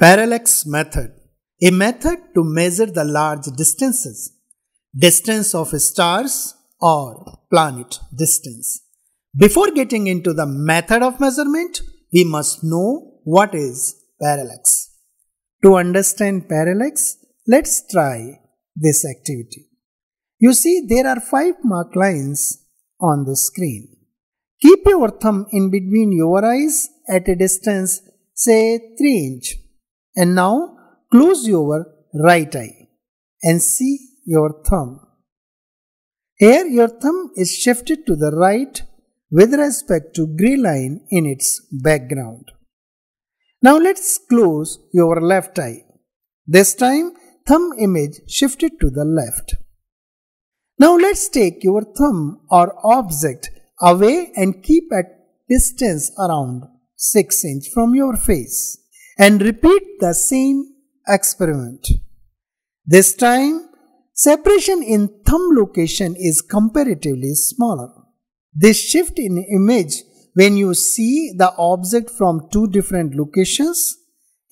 Parallax method. A method to measure the large distances. Distance of stars or planet distance. Before getting into the method of measurement, we must know what is parallax. To understand parallax, let's try this activity. You see there are five mark lines on the screen. Keep your thumb in between your eyes at a distance say 3 inch and now close your right eye and see your thumb. Here your thumb is shifted to the right with respect to grey line in its background. Now let's close your left eye. This time thumb image shifted to the left. Now let's take your thumb or object away and keep at distance around 6 inch from your face and repeat the same experiment. This time, separation in thumb location is comparatively smaller. This shift in image when you see the object from two different locations,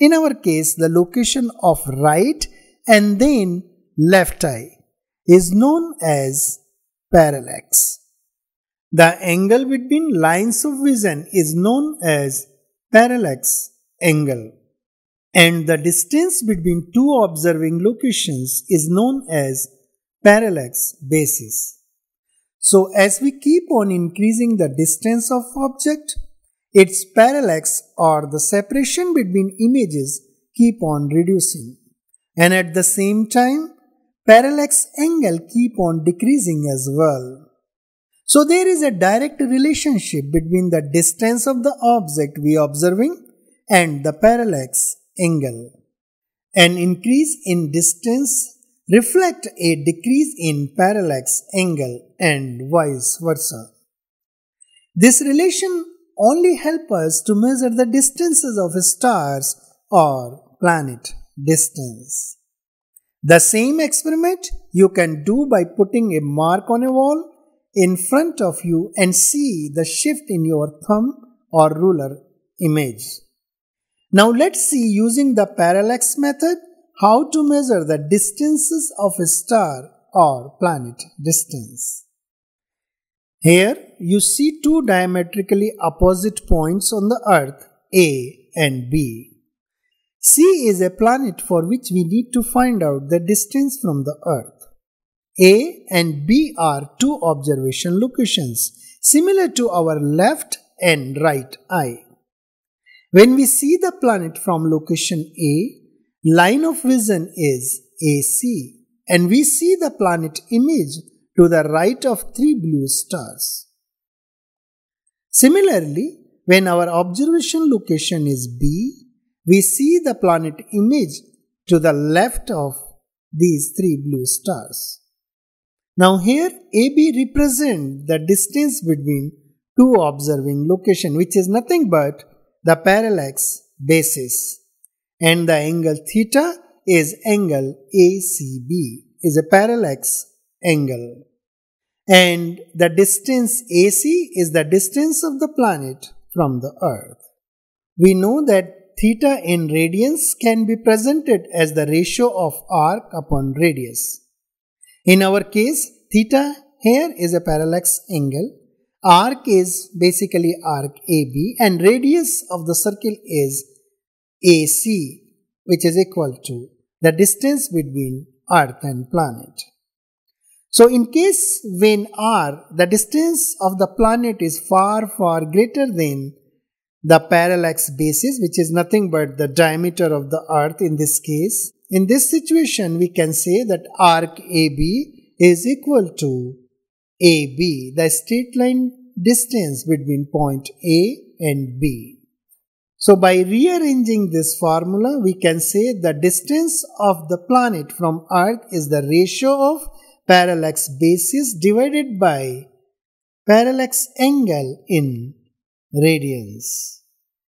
in our case the location of right and then left eye, is known as parallax. The angle between lines of vision is known as parallax angle and the distance between two observing locations is known as parallax basis. So as we keep on increasing the distance of object, its parallax or the separation between images keep on reducing and at the same time parallax angle keep on decreasing as well. So there is a direct relationship between the distance of the object we observing and the parallax angle. An increase in distance reflect a decrease in parallax angle and vice versa. This relation only help us to measure the distances of stars or planet distance. The same experiment you can do by putting a mark on a wall in front of you and see the shift in your thumb or ruler image. Now let's see using the parallax method how to measure the distances of a star or planet distance. Here you see two diametrically opposite points on the earth A and B. C is a planet for which we need to find out the distance from the earth. A and B are two observation locations similar to our left and right eye. When we see the planet from location A, line of vision is AC and we see the planet image to the right of three blue stars. Similarly, when our observation location is B, we see the planet image to the left of these three blue stars. Now here AB represent the distance between two observing location which is nothing but the parallax basis and the angle theta is angle ACB is a parallax angle and the distance AC is the distance of the planet from the earth. We know that theta in radians can be presented as the ratio of arc upon radius. In our case, theta here is a parallax angle Arc is basically arc AB and radius of the circle is AC which is equal to the distance between earth and planet. So in case when r the distance of the planet is far far greater than the parallax basis which is nothing but the diameter of the earth in this case. In this situation we can say that arc AB is equal to AB, the straight line distance between point A and B. So by rearranging this formula, we can say the distance of the planet from Earth is the ratio of parallax basis divided by parallax angle in radians.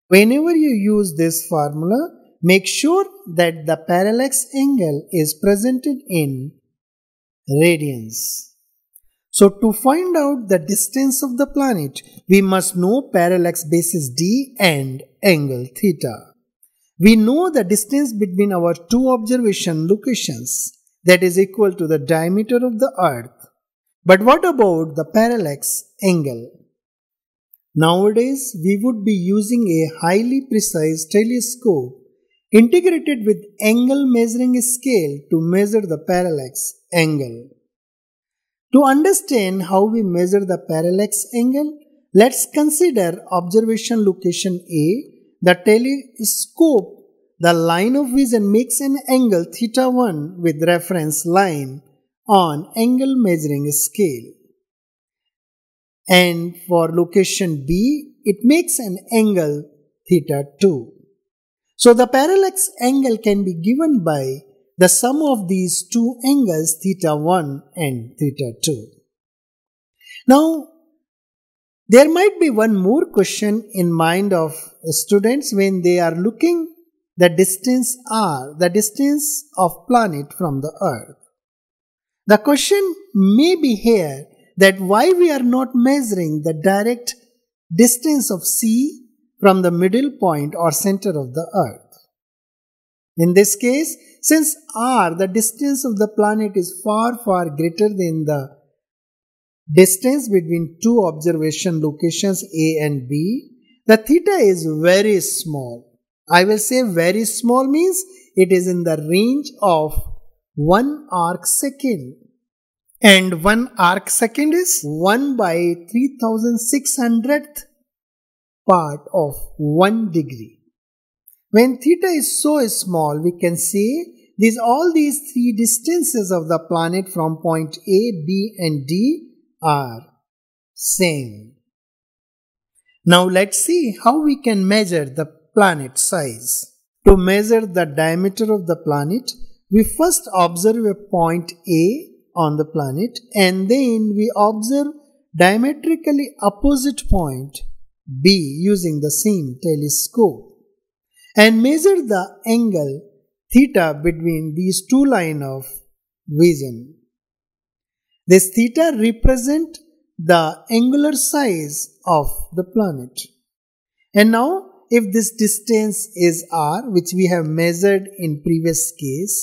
Whenever you use this formula, make sure that the parallax angle is presented in radians. So to find out the distance of the planet, we must know parallax basis d and angle theta. we know the distance between our two observation locations that is equal to the diameter of the earth. But what about the parallax angle? Nowadays, we would be using a highly precise telescope integrated with angle measuring scale to measure the parallax angle. To understand how we measure the parallax angle, let's consider observation location A. The telescope, the line of vision makes an angle theta 1 with reference line on angle measuring scale. And for location B, it makes an angle theta 2. So the parallax angle can be given by the sum of these two angles theta 1 and theta 2. Now, there might be one more question in mind of students when they are looking the distance r, the distance of planet from the earth. The question may be here that why we are not measuring the direct distance of C from the middle point or center of the earth. In this case, since r, the distance of the planet is far far greater than the distance between two observation locations A and B, the theta is very small. I will say very small means it is in the range of 1 arc second. And 1 arc second is 1 by 3600th part of 1 degree. When theta is so small, we can say these all these three distances of the planet from point A, B and D are same. Now let's see how we can measure the planet size. To measure the diameter of the planet, we first observe a point A on the planet and then we observe diametrically opposite point B using the same telescope and measure the angle theta between these two lines of vision. This theta represent the angular size of the planet. And now if this distance is r which we have measured in previous case,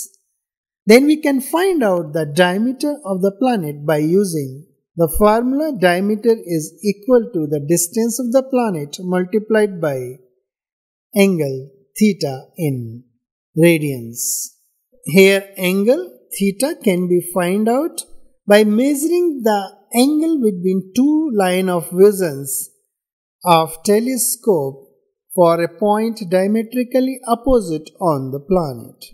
then we can find out the diameter of the planet by using the formula diameter is equal to the distance of the planet multiplied by angle theta in radians. Here angle theta can be find out by measuring the angle between two line of visions of telescope for a point diametrically opposite on the planet.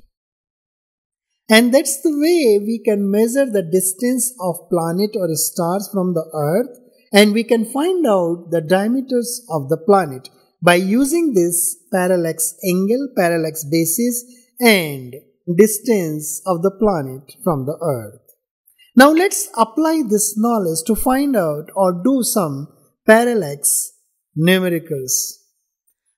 And that's the way we can measure the distance of planet or stars from the earth and we can find out the diameters of the planet by using this parallax angle, parallax basis and distance of the planet from the earth. Now let's apply this knowledge to find out or do some parallax numericals.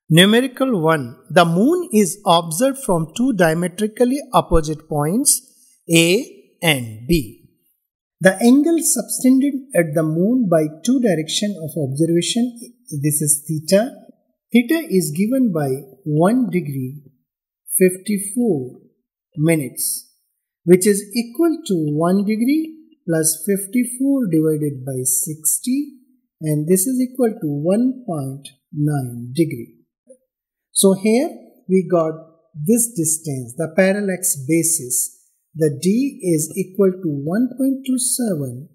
Numerical 1. The moon is observed from two diametrically opposite points A and B. The angle subtended at the moon by two direction of observation, this is theta Theta is given by 1 degree 54 minutes which is equal to 1 degree plus 54 divided by 60 and this is equal to 1.9 degree. So here we got this distance, the parallax basis. The d is equal to 1.276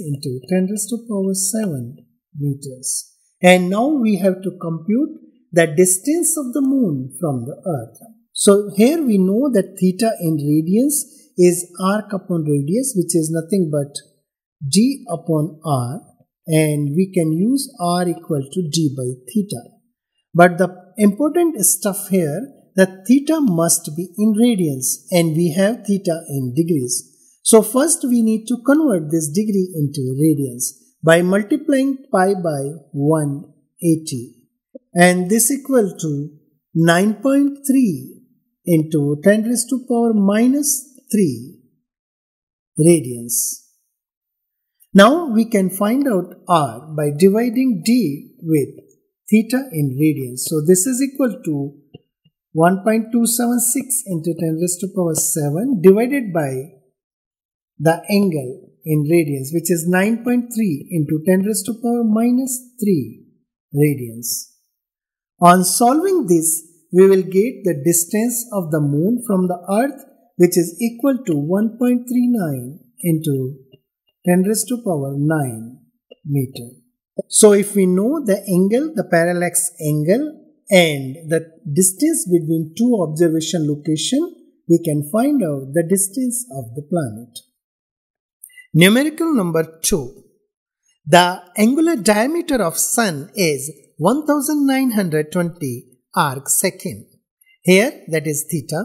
into 10 raised to the power 7 meters. And now we have to compute the distance of the moon from the earth. So here we know that theta in radians is arc upon radius which is nothing but d upon r and we can use r equal to d by theta. But the important stuff here that theta must be in radians and we have theta in degrees. So first we need to convert this degree into radians by multiplying pi by 180 and this equal to 9.3 into 10 raised to power minus 3 radians. Now we can find out r by dividing d with theta in radians. So this is equal to 1.276 into 10 raised to power 7 divided by the angle in radians which is 9.3 into 10 raised to power minus 3 radians. On solving this, we will get the distance of the moon from the earth which is equal to 1.39 into 10 raised to power 9 meter. So if we know the angle, the parallax angle and the distance between two observation location, we can find out the distance of the planet. Numerical number 2. The angular diameter of sun is 1920 arc second. Here that is theta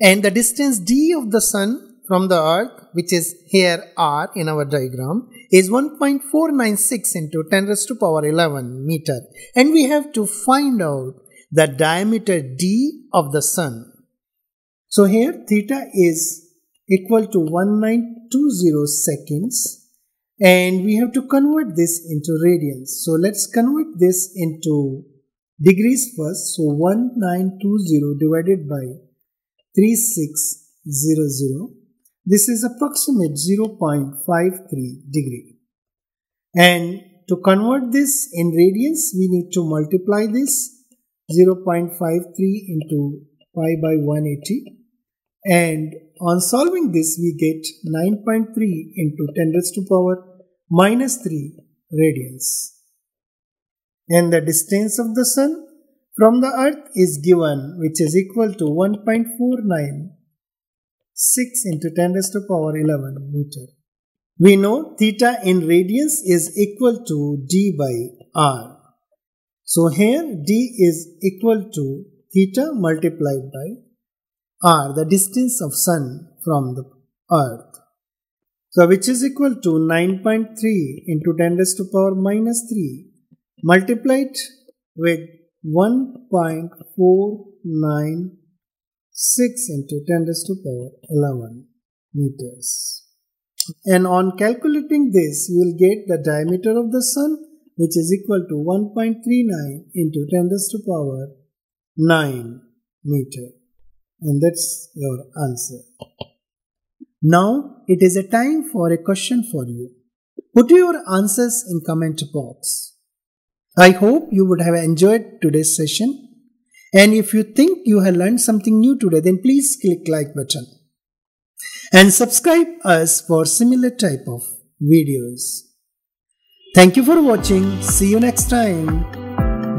and the distance d of the sun from the earth which is here r in our diagram is 1.496 into 10 raised to power 11 meter and we have to find out the diameter d of the sun. So here theta is equal to 1920 seconds and we have to convert this into radians. So let's convert this into degrees first. So 1920 divided by 3600 this is approximate 0.53 degree. And to convert this in radians, we need to multiply this 0.53 into pi by 180. And on solving this, we get 9.3 into 10 raised to power minus 3 radians. And the distance of the sun from the earth is given, which is equal to 1.49 6 into 10 raised to power 11 meter. We know theta in radians is equal to d by r. So here d is equal to theta multiplied by r, the distance of sun from the earth. So which is equal to 9.3 into 10 raised to power minus 3 multiplied with 1.49 6 into 10 raised to power 11 meters. And on calculating this, you will get the diameter of the sun which is equal to 1.39 into 10 raised to power 9 meter. And that's your answer. Now it is a time for a question for you. Put your answers in comment box. I hope you would have enjoyed today's session and if you think you have learned something new today, then please click like button. And subscribe us for similar type of videos. Thank you for watching. See you next time.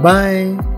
Bye.